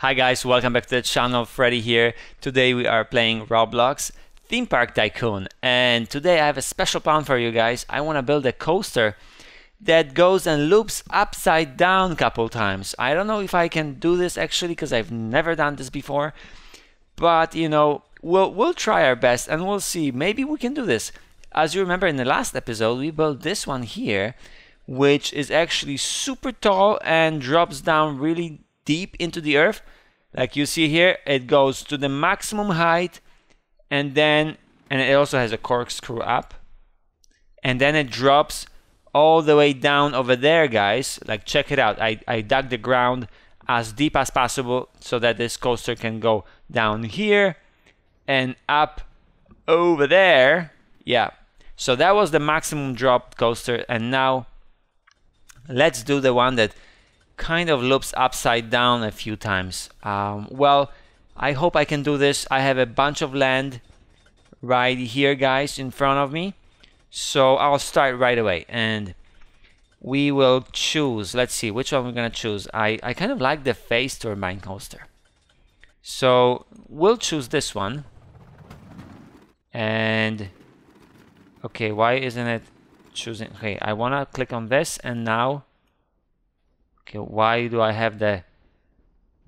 Hi guys, welcome back to the channel, Freddy here. Today we are playing Roblox Theme Park Tycoon and today I have a special plan for you guys. I want to build a coaster that goes and loops upside down a couple times. I don't know if I can do this actually because I've never done this before, but you know, we'll, we'll try our best and we'll see. Maybe we can do this. As you remember in the last episode, we built this one here, which is actually super tall and drops down really deep into the earth. Like you see here, it goes to the maximum height and then, and it also has a corkscrew up. And then it drops all the way down over there, guys. Like check it out. I, I dug the ground as deep as possible so that this coaster can go down here and up over there. Yeah. So that was the maximum drop coaster. And now let's do the one that kind of loops upside down a few times. Um, well, I hope I can do this. I have a bunch of land right here, guys, in front of me. So I'll start right away and we will choose. Let's see which one we're gonna choose. I, I kind of like the phase turbine coaster. So we'll choose this one. And okay, why isn't it choosing? Okay, I wanna click on this and now Okay, why do I have the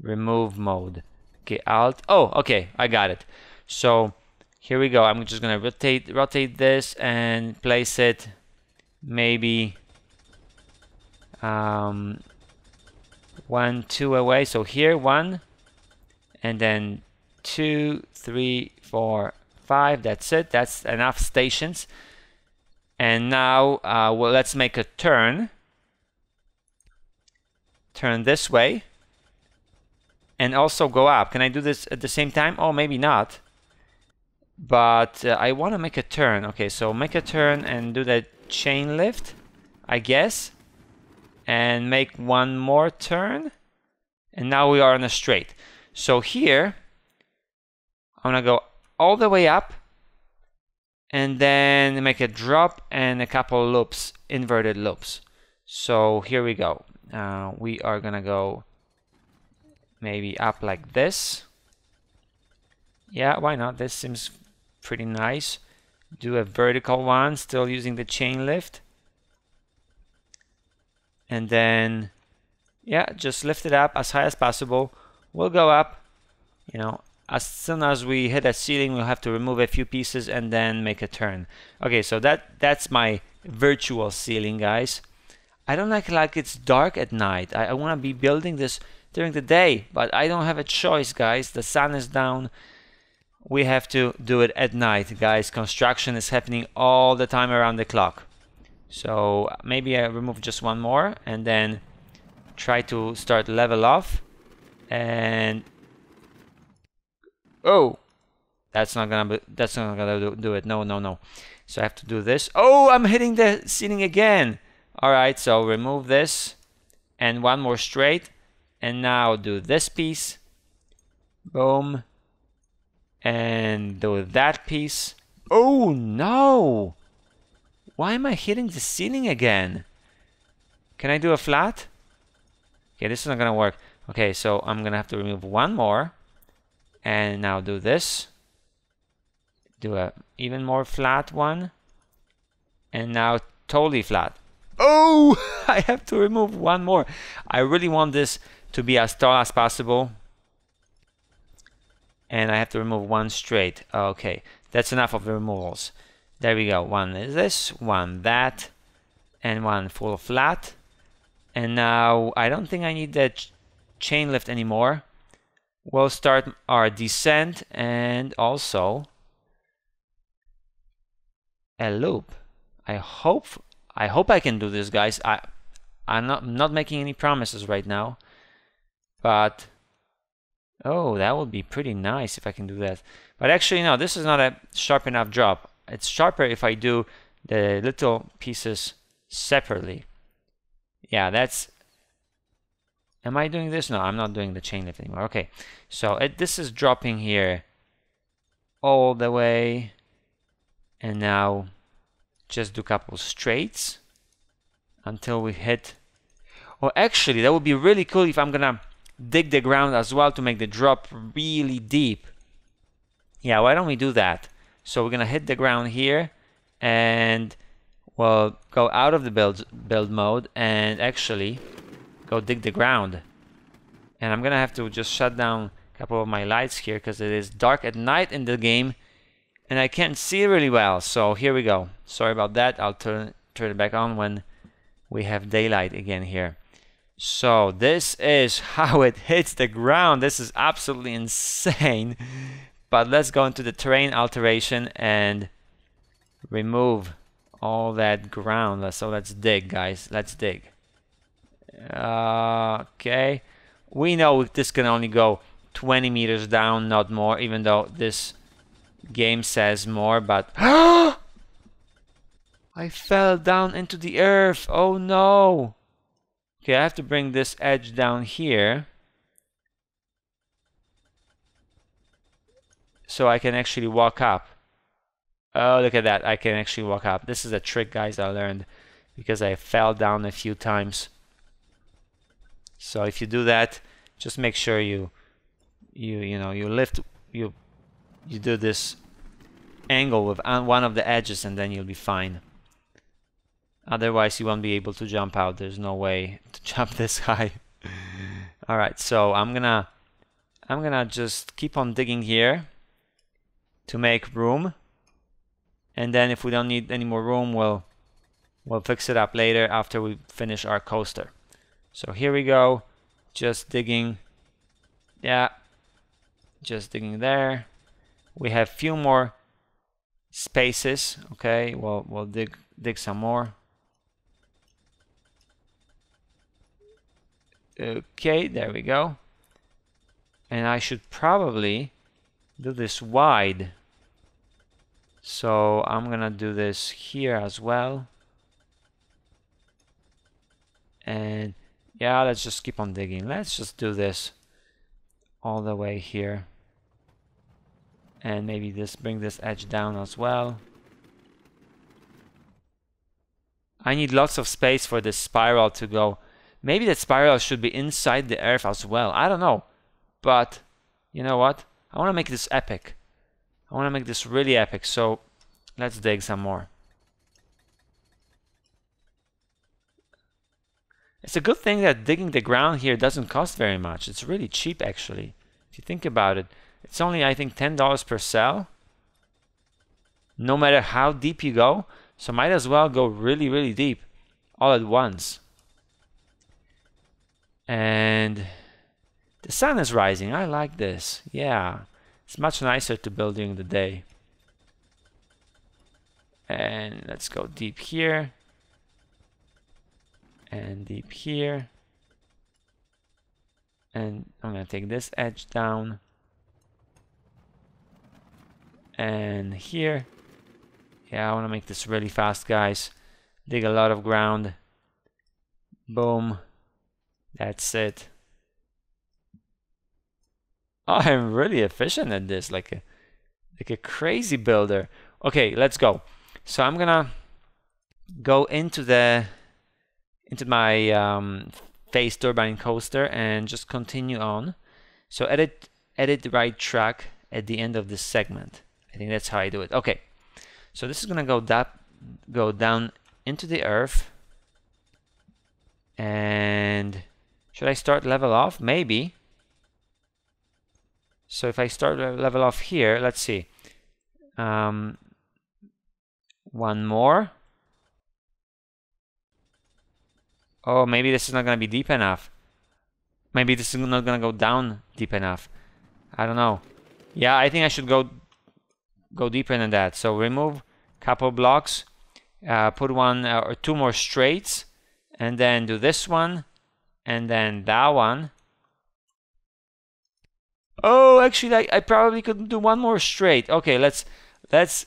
remove mode? Okay, alt. Oh, okay, I got it. So here we go. I'm just gonna rotate rotate this and place it maybe um, one, two away. So here one, and then two, three, four, five. That's it. That's enough stations. And now, uh, well, let's make a turn turn this way and also go up. Can I do this at the same time? Oh, maybe not. But uh, I want to make a turn. Okay, so make a turn and do the chain lift, I guess. And make one more turn. And now we are on a straight. So here, I'm going to go all the way up and then make a drop and a couple loops, inverted loops. So here we go uh, we are gonna go maybe up like this. Yeah why not? This seems pretty nice. Do a vertical one still using the chain lift. And then yeah just lift it up as high as possible. We'll go up you know as soon as we hit a ceiling we'll have to remove a few pieces and then make a turn. Okay so that that's my virtual ceiling guys I don't like like it's dark at night. I, I want to be building this during the day, but I don't have a choice, guys. The sun is down. We have to do it at night, guys. Construction is happening all the time around the clock. So maybe I remove just one more and then try to start level off. And oh, that's not gonna be, that's not gonna do, do it. No, no, no. So I have to do this. Oh, I'm hitting the ceiling again. Alright, so remove this and one more straight. And now do this piece. Boom. And do that piece. Oh no! Why am I hitting the ceiling again? Can I do a flat? Okay, this is not gonna work. Okay, so I'm gonna have to remove one more. And now do this. Do a even more flat one. And now totally flat. Oh, I have to remove one more. I really want this to be as tall as possible. And I have to remove one straight. Okay, that's enough of the removals. There we go. One is this, one that, and one full flat. And now I don't think I need that ch chain lift anymore. We'll start our descent and also a loop. I hope I hope I can do this, guys. I, I'm not, not making any promises right now. But, oh, that would be pretty nice if I can do that. But actually, no, this is not a sharp enough drop. It's sharper if I do the little pieces separately. Yeah, that's... Am I doing this? No, I'm not doing the chain lift anymore. Okay, so it, this is dropping here all the way. And now just do a couple straights until we hit or actually that would be really cool if I'm gonna dig the ground as well to make the drop really deep. Yeah, why don't we do that? So we're gonna hit the ground here and well go out of the build build mode and actually go dig the ground. And I'm gonna have to just shut down a couple of my lights here because it is dark at night in the game and I can't see really well. So here we go. Sorry about that. I'll turn turn it back on when we have daylight again here. So this is how it hits the ground. This is absolutely insane. But let's go into the terrain alteration and remove all that ground. So let's dig, guys. Let's dig. Uh, okay. We know this can only go 20 meters down, not more, even though this game says more, but... I fell down into the earth. Oh no. Okay, I have to bring this edge down here. So I can actually walk up. Oh, look at that. I can actually walk up. This is a trick, guys, I learned because I fell down a few times. So if you do that, just make sure you you you know, you lift you you do this angle with one of the edges and then you'll be fine. Otherwise, you won't be able to jump out. There's no way to jump this high. All right, so I'm gonna I'm gonna just keep on digging here to make room. And then if we don't need any more room, we'll we'll fix it up later after we finish our coaster. So here we go, just digging. Yeah, just digging there. We have few more spaces. Okay, we'll we'll dig dig some more. Okay, there we go. And I should probably do this wide. So I'm gonna do this here as well. And yeah, let's just keep on digging. Let's just do this all the way here. And maybe just bring this edge down as well. I need lots of space for this spiral to go Maybe that spiral should be inside the earth as well. I don't know. But, you know what? I want to make this epic. I want to make this really epic. So, let's dig some more. It's a good thing that digging the ground here doesn't cost very much. It's really cheap, actually. If you think about it. It's only, I think, $10 per cell. No matter how deep you go. So might as well go really, really deep all at once. And the sun is rising. I like this. Yeah. It's much nicer to build during the day. And let's go deep here. And deep here. And I'm gonna take this edge down and here yeah I want to make this really fast guys dig a lot of ground boom that's it. I'm really efficient at this, like a like a crazy builder. Okay, let's go. So I'm gonna go into the into my um, phase turbine coaster and just continue on. So edit edit the right track at the end of this segment. I think that's how I do it. Okay, so this is gonna go that go down into the earth and should I start level off? Maybe. So if I start level off here, let's see. Um, one more. Oh, maybe this is not going to be deep enough. Maybe this is not going to go down deep enough. I don't know. Yeah, I think I should go go deeper than that. So remove couple blocks, uh, put one uh, or two more straights, and then do this one, and then that one. Oh, actually, I, I probably could do one more straight. Okay, let's let's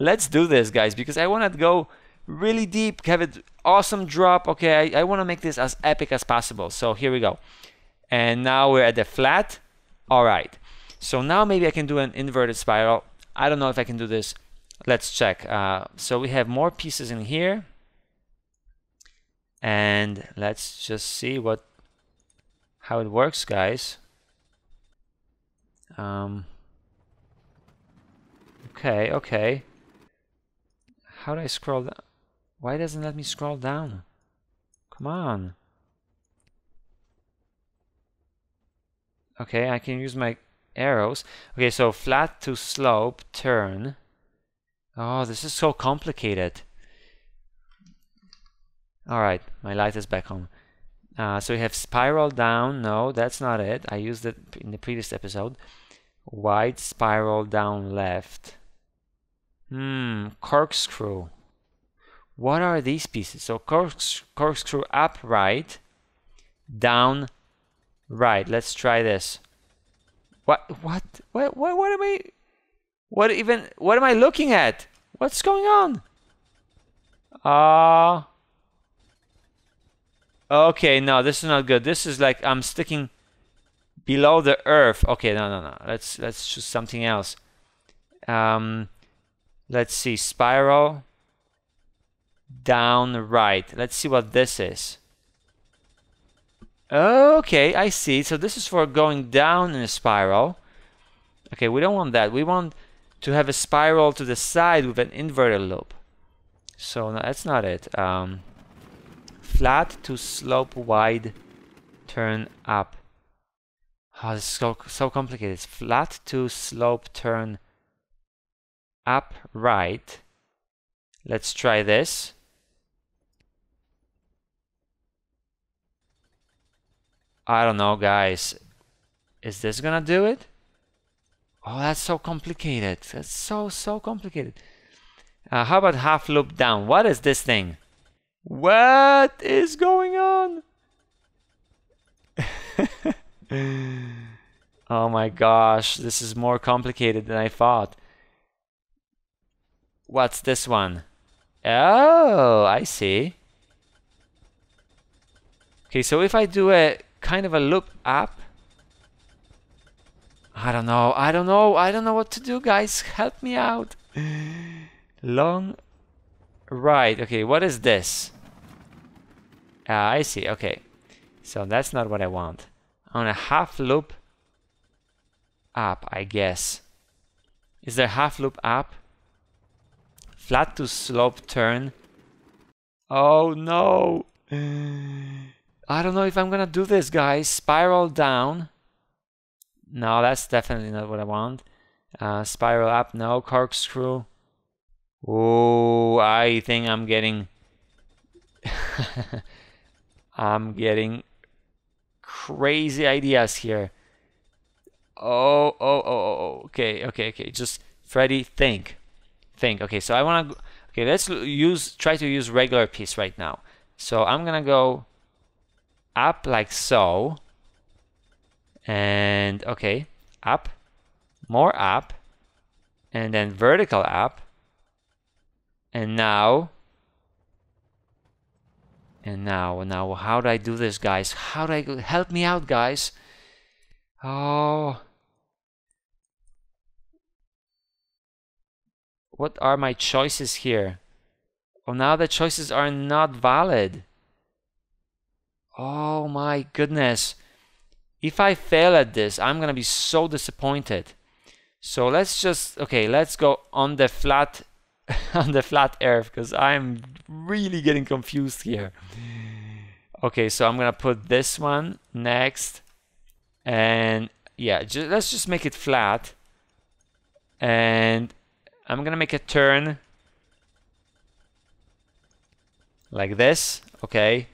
let's do this, guys, because I want to go really deep, have it awesome drop. Okay, I, I want to make this as epic as possible. So here we go. And now we're at the flat. All right. So now maybe I can do an inverted spiral. I don't know if I can do this. Let's check. Uh, so we have more pieces in here and let's just see what how it works, guys. Um, okay, okay. How do I scroll down? Why doesn't let me scroll down? Come on. Okay, I can use my arrows. Okay, so flat to slope, turn. Oh, this is so complicated. Alright, my light is back on. Uh, so we have spiral down. No, that's not it. I used it in the previous episode. Wide spiral down left. Hmm, corkscrew. What are these pieces? So corks corkscrew up right, down right. Let's try this. What? What? What? What? What am I? What even? What am I looking at? What's going on? Ah. Uh, Okay, no, this is not good. This is like I'm sticking below the earth. Okay, no, no, no. Let's let's choose something else. Um, let's see, spiral down right. Let's see what this is. Okay, I see. So this is for going down in a spiral. Okay, we don't want that. We want to have a spiral to the side with an inverted loop. So no, that's not it. Um, flat to slope wide turn up. Oh, this is so, so complicated. It's flat to slope turn up right. Let's try this. I don't know, guys. Is this gonna do it? Oh, that's so complicated. That's so, so complicated. Uh, how about half loop down? What is this thing? What is going on? oh my gosh, this is more complicated than I thought. What's this one? Oh, I see. Okay, so if I do a kind of a loop up, I don't know, I don't know, I don't know what to do, guys. Help me out. Long Right, okay, what is this? Ah, I see, okay. So that's not what I want. On a half loop up, I guess. Is there half loop up? Flat to slope turn. Oh no! I don't know if I'm gonna do this, guys. Spiral down. No, that's definitely not what I want. Uh, spiral up, no. Corkscrew. Oh, I think I'm getting... I'm getting crazy ideas here. Oh, oh, oh, oh, oh, okay, okay, okay. Just, Freddy, think. Think. Okay, so I want to... Okay, let's use try to use regular piece right now. So I'm going to go up like so. And, okay, up. More up. And then vertical up and now and now now how do I do this guys how do I help me out guys oh what are my choices here oh now the choices are not valid oh my goodness if I fail at this I'm gonna be so disappointed so let's just okay let's go on the flat on the flat earth because I'm really getting confused here. Okay, so I'm gonna put this one next and yeah, let's just make it flat and I'm gonna make a turn like this, okay.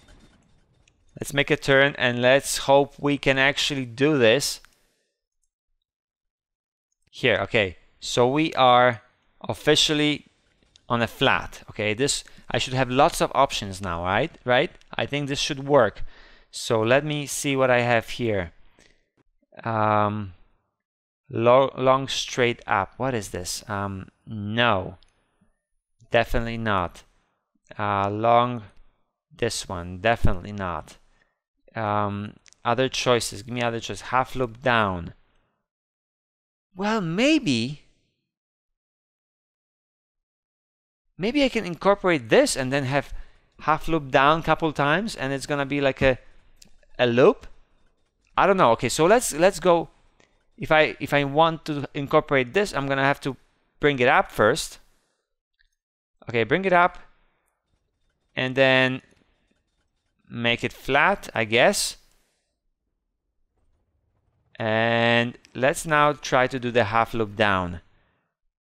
Let's make a turn and let's hope we can actually do this. Here, okay. So we are officially on a flat. Okay, this I should have lots of options now, right? Right? I think this should work. So let me see what I have here. Um, long, long straight up. What is this? Um, no, definitely not. Uh, long, this one, definitely not. Um, other choices. Give me other choices. Half loop down. Well, maybe maybe I can incorporate this and then have half loop down a couple times and it's gonna be like a, a loop. I don't know. Okay, so let's let's go. If I if I want to incorporate this, I'm gonna have to bring it up first. Okay, bring it up, and then make it flat, I guess. And let's now try to do the half loop down.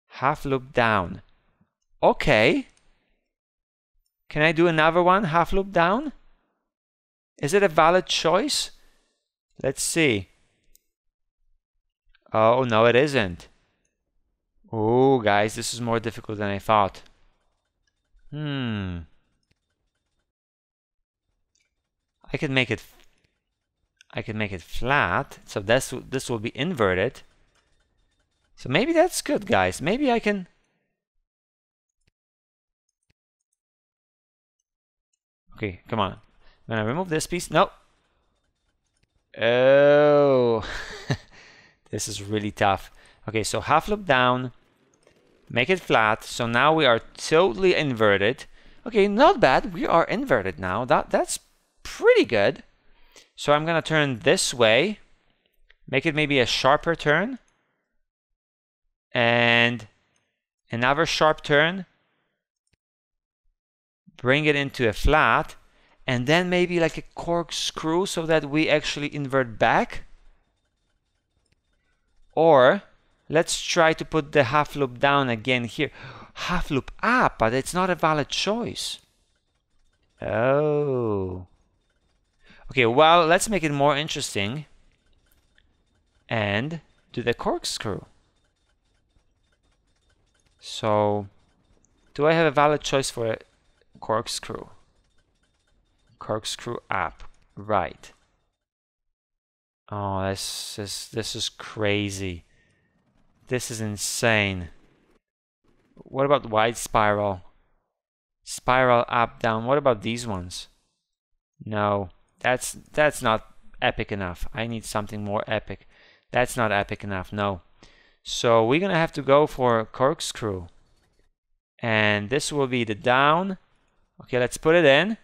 Half loop down. Okay. Can I do another one, half loop down? Is it a valid choice? Let's see. Oh, no, it isn't. Oh, guys, this is more difficult than I thought. Hmm. I could make it I can make it flat. So this this will be inverted. So maybe that's good guys. Maybe I can okay come on. When I'm remove this piece no oh this is really tough. Okay so half loop down. Make it flat. So now we are totally inverted. Okay not bad. We are inverted now. That that's pretty good. So I'm gonna turn this way make it maybe a sharper turn and another sharp turn bring it into a flat and then maybe like a corkscrew so that we actually invert back. Or let's try to put the half loop down again here. Half loop up but it's not a valid choice. Oh okay well let's make it more interesting. And do the corkscrew. So do I have a valid choice for a corkscrew? Corkscrew up right. Oh this is this is crazy. This is insane. What about wide spiral? Spiral up down. What about these ones? No that's that's not epic enough. I need something more epic. That's not epic enough no. So we're gonna have to go for corkscrew. And this will be the down. Okay let's put it in.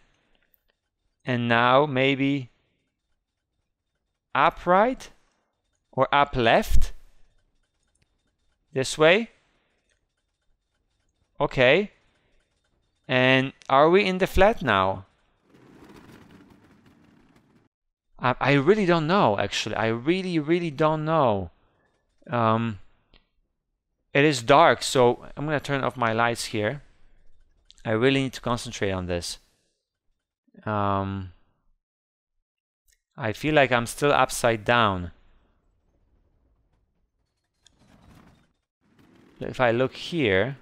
And now maybe upright or up left. This way. Okay. And are we in the flat now I, I really don't know actually. I really really don't know. Um, it is dark so I'm gonna turn off my lights here. I really need to concentrate on this. Um, I feel like I'm still upside down. If I look here,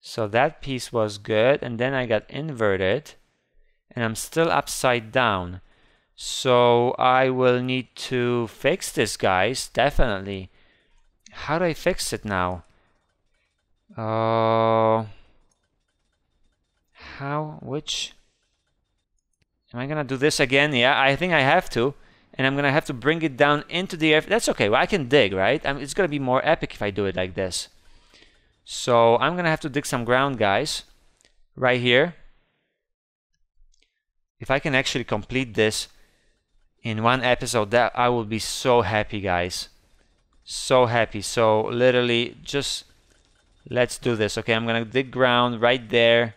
so that piece was good and then I got inverted and I'm still upside down. So I will need to fix this guys, definitely. How do I fix it now? Uh, how, which, am I gonna do this again? Yeah, I think I have to. And I'm gonna have to bring it down into the air. That's okay, well, I can dig, right? I mean, it's gonna be more epic if I do it like this. So I'm gonna have to dig some ground, guys, right here. If I can actually complete this in one episode, that I will be so happy, guys. So happy. So literally, just let's do this. Okay, I'm gonna dig ground right there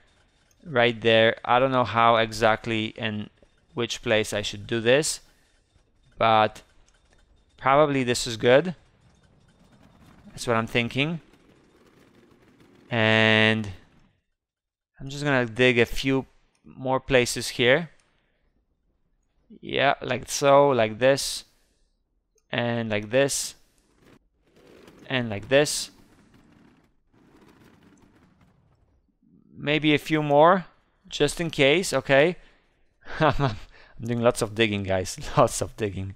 right there. I don't know how exactly and which place I should do this, but probably this is good. That's what I'm thinking. And I'm just gonna dig a few more places here. Yeah, like so, like this, and like this, and like this. maybe a few more just in case okay? I'm doing lots of digging guys lots of digging.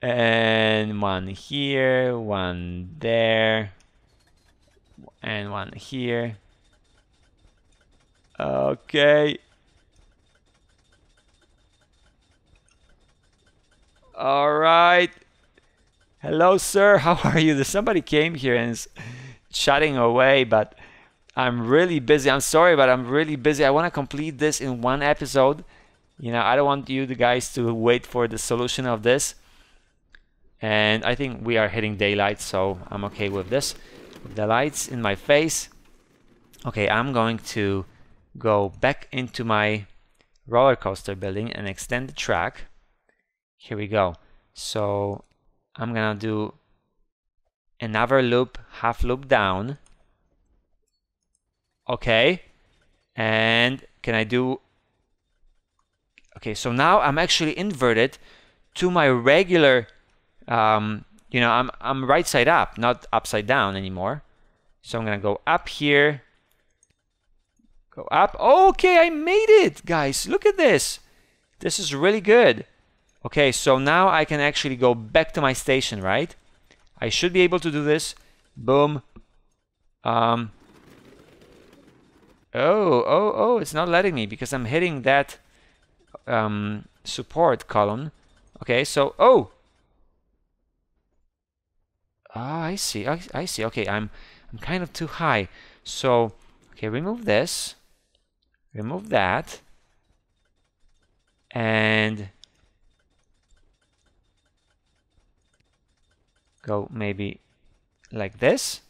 And one here one there and one here. Okay all right hello sir how are you somebody came here and is chatting away but I'm really busy. I'm sorry, but I'm really busy. I want to complete this in one episode. You know, I don't want you the guys to wait for the solution of this. And I think we are hitting daylight, so I'm okay with this. The lights in my face. Okay, I'm going to go back into my roller coaster building and extend the track. Here we go. So I'm gonna do another loop, half loop down. Okay. And can I do... Okay, so now I'm actually inverted to my regular, um, you know, I'm, I'm right side up, not upside down anymore. So I'm gonna go up here, go up. Okay, I made it, guys. Look at this. This is really good. Okay, so now I can actually go back to my station, right? I should be able to do this. Boom. Um, oh, oh, oh, it's not letting me because I'm hitting that um, support column. Okay, so, oh! Ah, I see, I, I see. Okay, I'm, I'm kind of too high. So, okay, remove this. Remove that. And go maybe like this.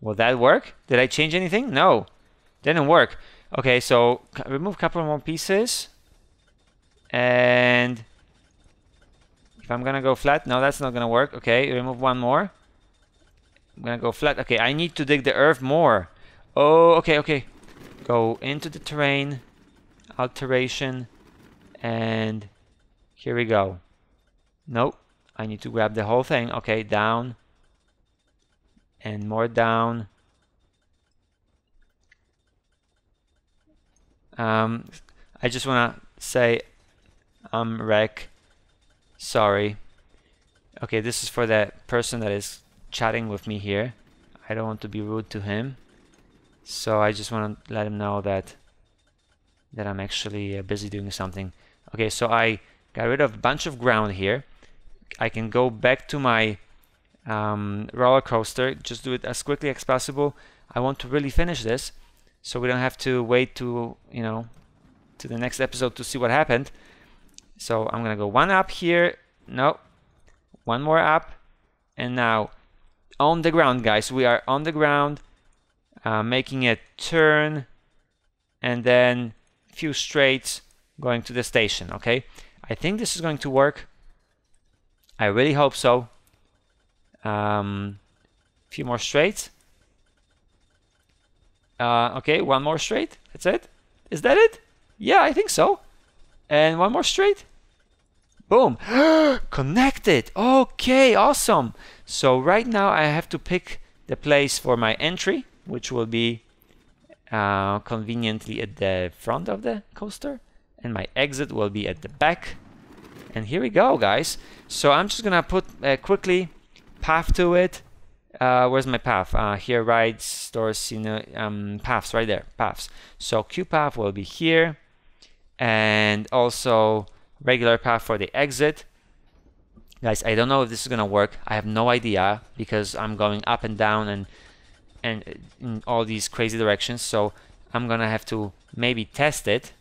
Will that work? Did I change anything? No, didn't work. Okay, so remove a couple more pieces. And if I'm gonna go flat, no, that's not gonna work. Okay, remove one more. I'm gonna go flat. Okay, I need to dig the earth more. Oh, okay, okay. Go into the terrain, alteration, and here we go. Nope. I need to grab the whole thing. Okay, down. And more down. Um, I just want to say I'm um, wreck. Sorry. Okay, this is for that person that is chatting with me here. I don't want to be rude to him. So I just want to let him know that that I'm actually uh, busy doing something. Okay, so I got rid of a bunch of ground here. I can go back to my um, roller coaster, just do it as quickly as possible. I want to really finish this, so we don't have to wait to, you know, to the next episode to see what happened. So I'm gonna go one up here, no, one more up, and now on the ground, guys. We are on the ground, uh, making a turn, and then a few straights going to the station. Okay, I think this is going to work. I really hope so. Um, a few more straight. Uh, okay, one more straight. That's it. Is that it? Yeah, I think so. And one more straight. Boom. Connected. Okay, awesome. So right now I have to pick the place for my entry, which will be uh, conveniently at the front of the coaster. And my exit will be at the back. And here we go, guys. So I'm just gonna put uh, quickly path to it. Uh, where's my path? Uh, here, right, stores, you know, um, paths, right there, paths. So Queue path will be here, and also regular path for the exit. Guys, I don't know if this is gonna work. I have no idea because I'm going up and down and and in all these crazy directions. So I'm gonna have to maybe test it.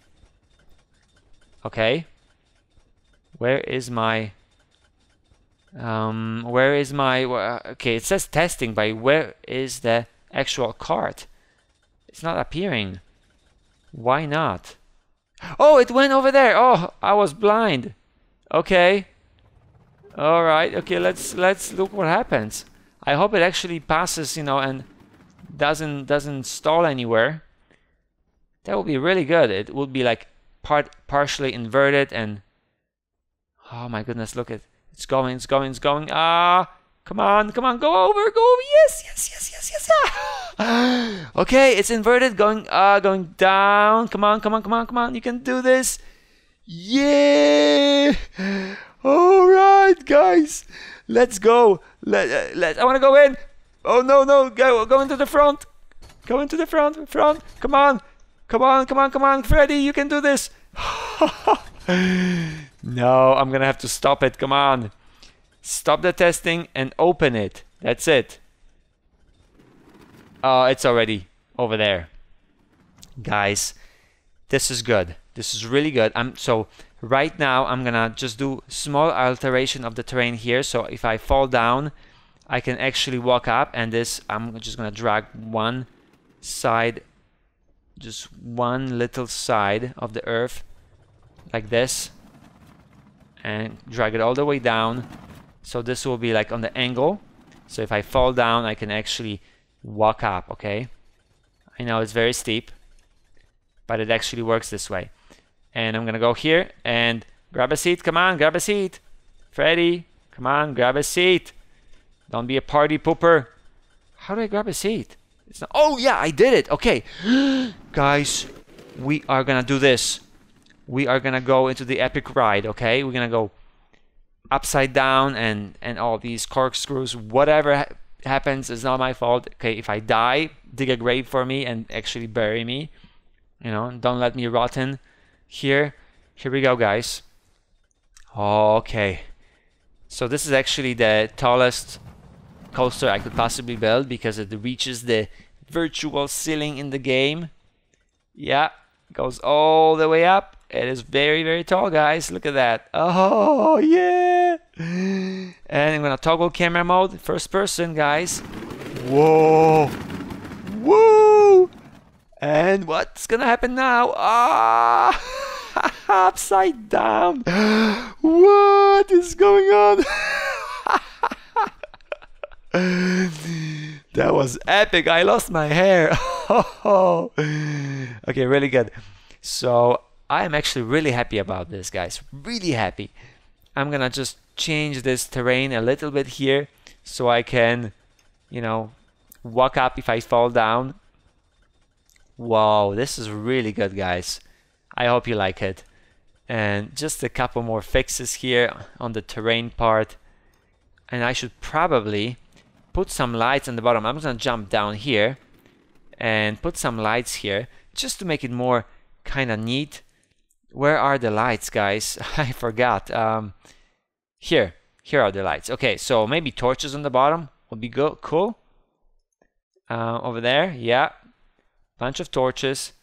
Okay. Where is my... Um, where is my... Okay, it says testing, but where is the actual card? It's not appearing. Why not? Oh, it went over there. Oh, I was blind. Okay. All right. Okay, let's let's look what happens. I hope it actually passes, you know, and doesn't doesn't stall anywhere. That would be really good. It would be like part partially inverted and Oh my goodness, look at it's going, it's going, it's going. Ah, come on, come on, go over, go over. Yes, yes, yes, yes, yes. Ah. okay, it's inverted, going, uh, going down. Come on, come on, come on, come on. You can do this. Yeah. All right, guys, let's go. Let, uh, let. I want to go in. Oh no, no, go, go into the front. Go into the front, front. Come on, come on, come on, come on, Freddy, you can do this. no, I'm gonna have to stop it. Come on. Stop the testing and open it. That's it. Oh, it's already over there. Guys, this is good. This is really good. I'm so right now I'm gonna just do small alteration of the terrain here. So if I fall down, I can actually walk up and this I'm just gonna drag one side just one little side of the earth like this and drag it all the way down. So this will be like on the angle. So if I fall down I can actually walk up okay? I know it's very steep but it actually works this way. And I'm gonna go here and grab a seat. Come on grab a seat. Freddy come on grab a seat. Don't be a party pooper. How do I grab a seat? It's not, oh yeah, I did it. Okay, guys, we are gonna do this. We are gonna go into the epic ride. Okay, we're gonna go upside down and and all these corkscrews. Whatever ha happens is not my fault. Okay, if I die, dig a grave for me and actually bury me. You know, don't let me rotten here. Here we go, guys. Okay. So this is actually the tallest coaster I could possibly build because it reaches the virtual ceiling in the game. Yeah, goes all the way up. It is very, very tall, guys. Look at that. Oh, yeah. And I'm going to toggle camera mode. First person, guys. Whoa. Woo. And what's going to happen now? Ah. Upside down. What is going on? that was epic. I lost my hair. okay, really good. So I am actually really happy about this, guys. Really happy. I'm gonna just change this terrain a little bit here so I can, you know, walk up if I fall down. Wow, this is really good, guys. I hope you like it. And just a couple more fixes here on the terrain part. And I should probably put some lights on the bottom. I'm gonna jump down here and put some lights here just to make it more kind of neat. Where are the lights, guys? I forgot. Um, here, here are the lights. Okay, so maybe torches on the bottom would be go cool. Uh, over there, yeah, bunch of torches.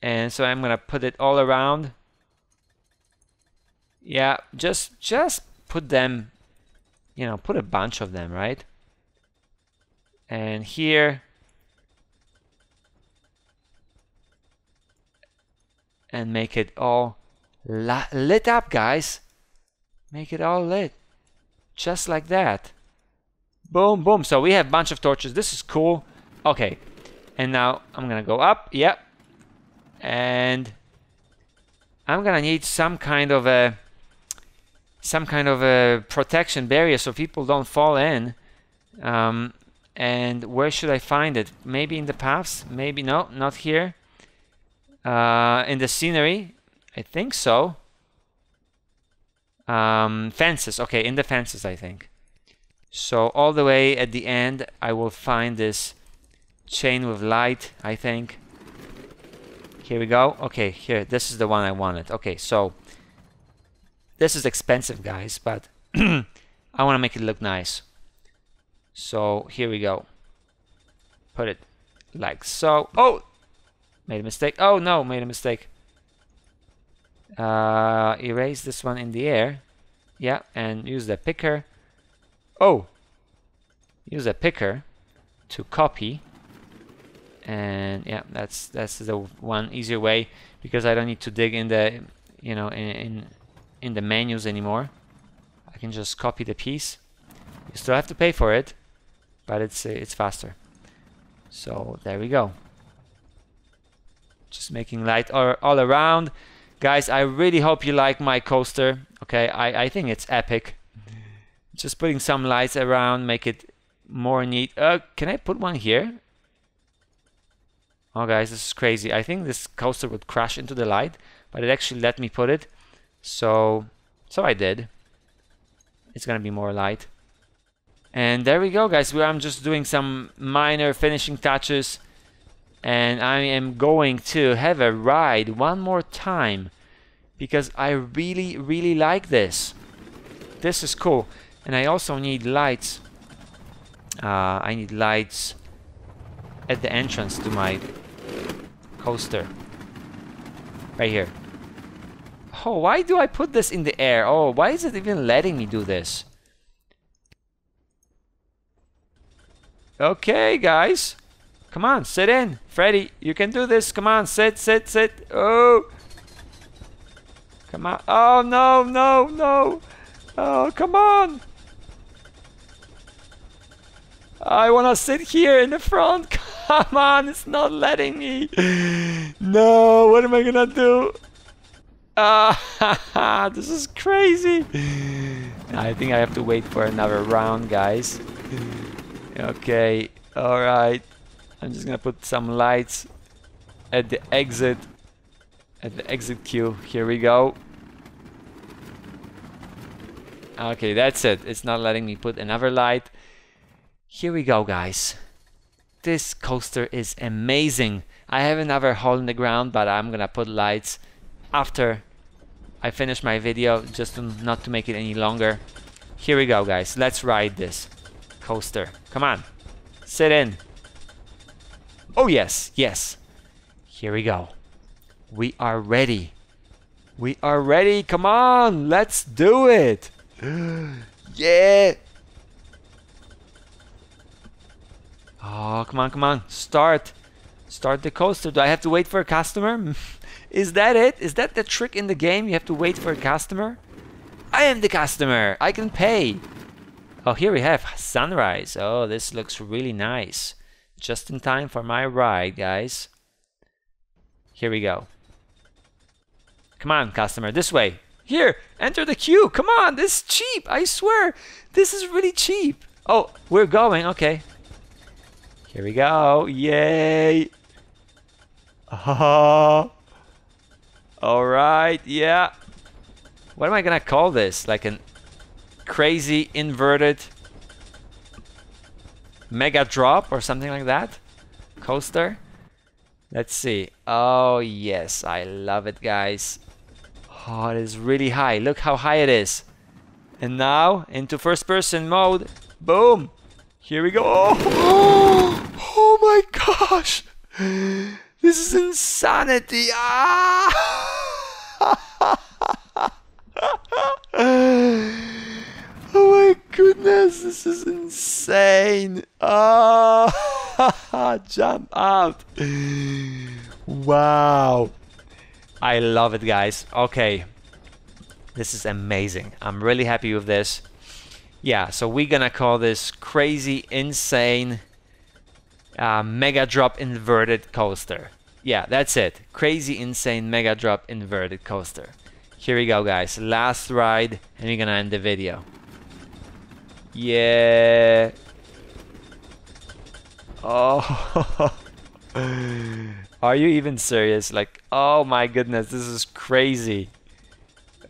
And so I'm gonna put it all around. Yeah, just just put them you know, put a bunch of them, right? And here, and make it all lit up, guys. Make it all lit, just like that. Boom, boom. So we have a bunch of torches. This is cool. Okay, and now I'm gonna go up. Yep, and I'm gonna need some kind of a some kind of a protection barrier so people don't fall in. Um, and where should I find it? Maybe in the paths? Maybe no, not here. Uh, in the scenery? I think so. Um, fences. Okay, in the fences, I think. So all the way at the end, I will find this chain with light, I think. Here we go. Okay, here. This is the one I wanted. Okay, so this is expensive, guys, but I want to make it look nice. So here we go. Put it like so. Oh, made a mistake. Oh no, made a mistake. Uh, erase this one in the air. Yeah, and use the picker. Oh, use a picker to copy. And yeah, that's that's the one easier way because I don't need to dig in the, you know, in, in in the menus anymore. I can just copy the piece. You still have to pay for it, but it's it's faster. So there we go. Just making light all, around. Guys, I really hope you like my coaster. Okay, I, I think it's epic. Just putting some lights around, make it more neat. Uh, can I put one here? Oh guys, this is crazy. I think this coaster would crash into the light, but it actually let me put it. So, so I did. It's gonna be more light. And there we go, guys. I'm just doing some minor finishing touches. And I am going to have a ride one more time. Because I really, really like this. This is cool. And I also need lights. Uh, I need lights at the entrance to my coaster. right here. Oh, why do I put this in the air? Oh, why is it even letting me do this? Okay, guys. Come on, sit in. Freddy, you can do this. Come on, sit, sit, sit. Oh. Come on. Oh, no, no, no. Oh, come on. I want to sit here in the front. Come on, it's not letting me. No, what am I gonna do? Ah, this is crazy. I think I have to wait for another round, guys. Okay, alright. I'm just gonna put some lights at the exit. At the exit queue. Here we go. Okay, that's it. It's not letting me put another light. Here we go, guys. This coaster is amazing. I have another hole in the ground, but I'm gonna put lights after I finish my video, just to, not to make it any longer. Here we go, guys. Let's ride this coaster. Come on. Sit in. Oh, yes, yes. Here we go. We are ready. We are ready. Come on, let's do it. yeah. Oh, come on, come on. Start. Start the coaster. Do I have to wait for a customer? Is that it? Is that the trick in the game? You have to wait for a customer? I am the customer. I can pay. Oh, here we have sunrise. Oh, this looks really nice. Just in time for my ride, guys. Here we go. Come on, customer, this way. Here, enter the queue. Come on, this is cheap. I swear, this is really cheap. Oh, we're going. Okay. Here we go. Yay. Oh. All right. Yeah. What am I gonna call this? Like an crazy inverted mega drop or something like that? Coaster? Let's see. Oh, yes. I love it, guys. Oh, it is really high. Look how high it is. And now, into first person mode. Boom. Here we go. Oh, oh my gosh. This is insanity. Ah! goodness, this is insane. Oh, jump out. Wow. I love it, guys. Okay. This is amazing. I'm really happy with this. Yeah, so we're gonna call this crazy, insane, uh, mega drop inverted coaster. Yeah, that's it. Crazy, insane, mega drop inverted coaster. Here we go, guys. Last ride, and we're gonna end the video. Yeah. Oh. Are you even serious? Like, oh my goodness, this is crazy.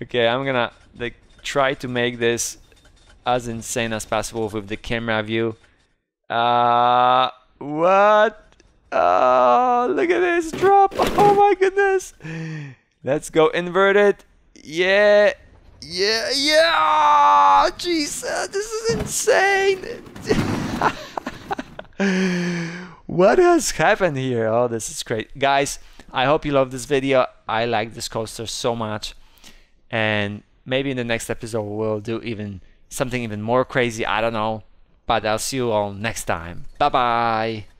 Okay, I'm gonna like try to make this as insane as possible with the camera view. Uh, what? Oh, look at this drop. Oh my goodness. Let's go inverted. Yeah. Yeah, yeah! Jesus, this is insane! what has happened here? Oh, this is great. Guys, I hope you love this video. I like this coaster so much. And maybe in the next episode we'll do even something even more crazy. I don't know. But I'll see you all next time. Bye-bye.